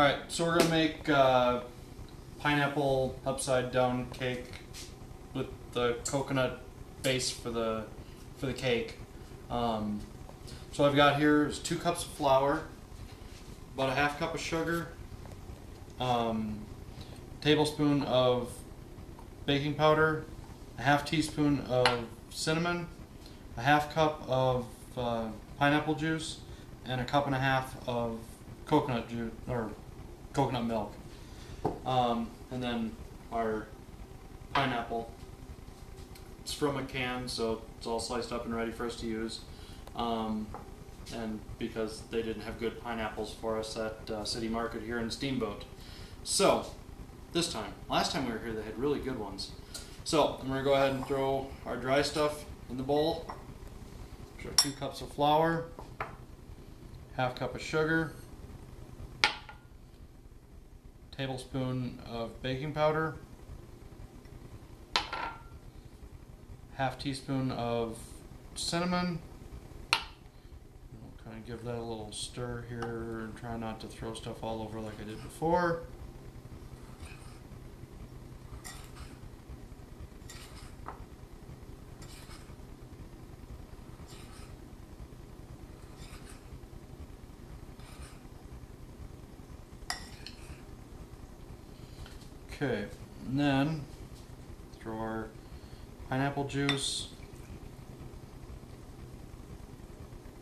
All right, so we're gonna make uh, pineapple upside down cake with the coconut base for the for the cake. Um, so I've got here is two cups of flour, about a half cup of sugar, um, tablespoon of baking powder, a half teaspoon of cinnamon, a half cup of uh, pineapple juice, and a cup and a half of coconut juice or coconut milk. Um, and then our pineapple. It's from a can, so it's all sliced up and ready for us to use. Um, and because they didn't have good pineapples for us at uh, City Market here in Steamboat. So, this time, last time we were here, they had really good ones. So, I'm going to go ahead and throw our dry stuff in the bowl. Two cups of flour, half cup of sugar, tablespoon of baking powder, half teaspoon of cinnamon. We'll kind of give that a little stir here and try not to throw stuff all over like I did before. Okay, and then throw our pineapple juice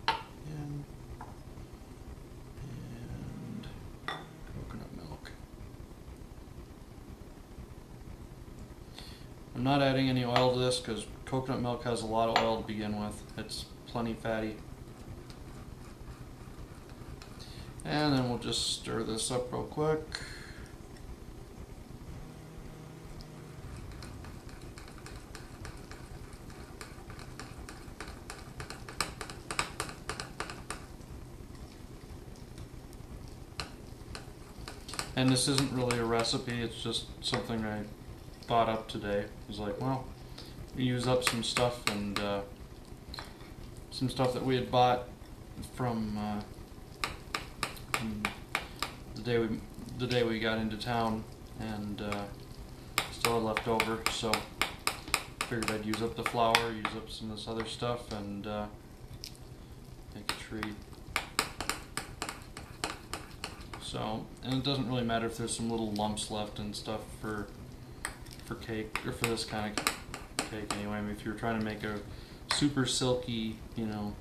and coconut milk. I'm not adding any oil to this because coconut milk has a lot of oil to begin with. It's plenty fatty. And then we'll just stir this up real quick. And this isn't really a recipe, it's just something I thought up today. It was like, well, we use up some stuff and uh, some stuff that we had bought from, uh, from the day we the day we got into town and uh, still had left over. So figured I'd use up the flour, use up some of this other stuff, and uh, make a treat. So, and it doesn't really matter if there's some little lumps left and stuff for for cake or for this kind of cake anyway. I mean, if you're trying to make a super silky, you know,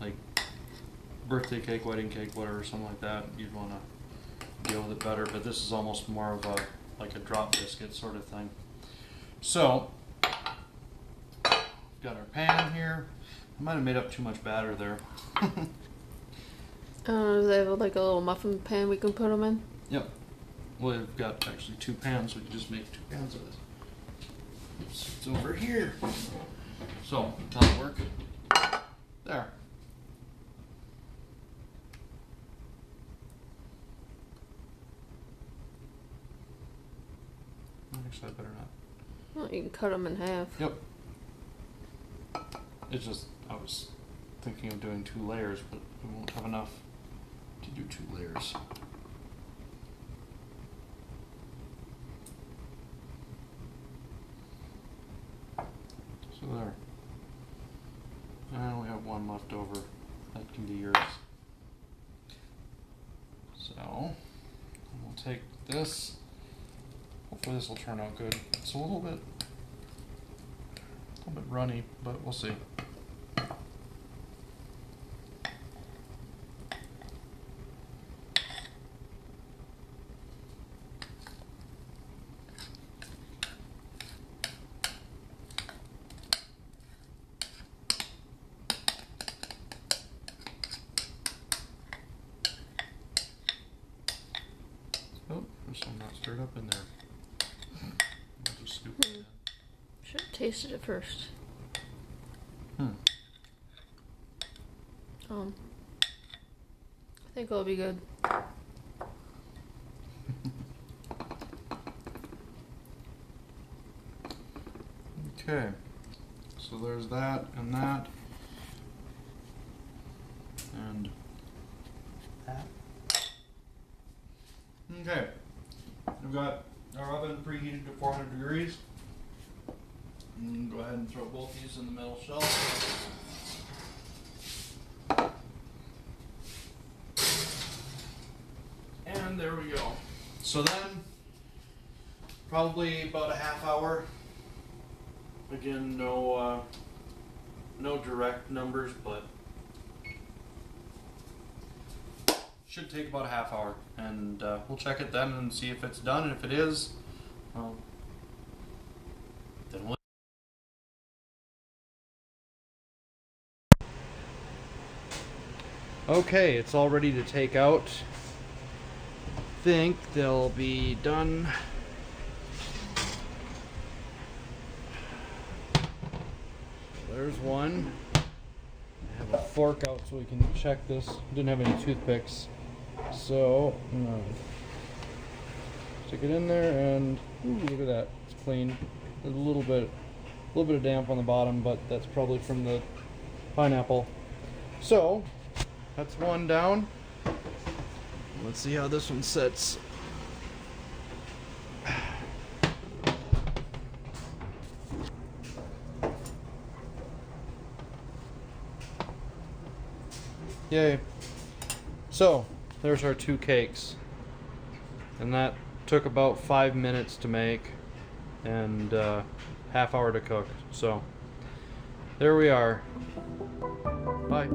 like birthday cake, wedding cake, whatever, something like that, you'd want to deal with it better. But this is almost more of a like a drop biscuit sort of thing. So, got our pan here. I might have made up too much batter there. Uh, they have like a little muffin pan we can put them in. Yep. Well, we've got actually two pans, so we can just make two pans of this. Oops, it's over here. So, that'll work. There. Actually, I better not. Well, you can cut them in half. Yep. It's just, I was thinking of doing two layers, but we won't have enough to do two layers. So there. And we have one left over. That can be yours. So, we'll take this. Hopefully this will turn out good. It's a little bit, a little bit runny, but we'll see. There's some not stirred up in there. I'll just scoop it in. Should have tasted it first. Hmm. Um, I think it'll be good. Okay, so there's that and that. And that. Okay. We've got our oven preheated to 400 degrees. And go ahead and throw both these in the metal shelf. And there we go. So then, probably about a half hour. Again, no, uh, no direct numbers, but should take about a half hour, and uh, we'll check it then and see if it's done. And if it is, well, then we'll. Okay, it's all ready to take out. Think they'll be done. There's one. I have a fork out so we can check this. Didn't have any toothpicks. So, stick it in there and ooh, look at that. It's clean. There's a little bit a little bit of damp on the bottom, but that's probably from the pineapple. So, that's one down. Let's see how this one sits. Yay. So, there's our two cakes. And that took about five minutes to make and uh, half hour to cook. So, there we are. Bye.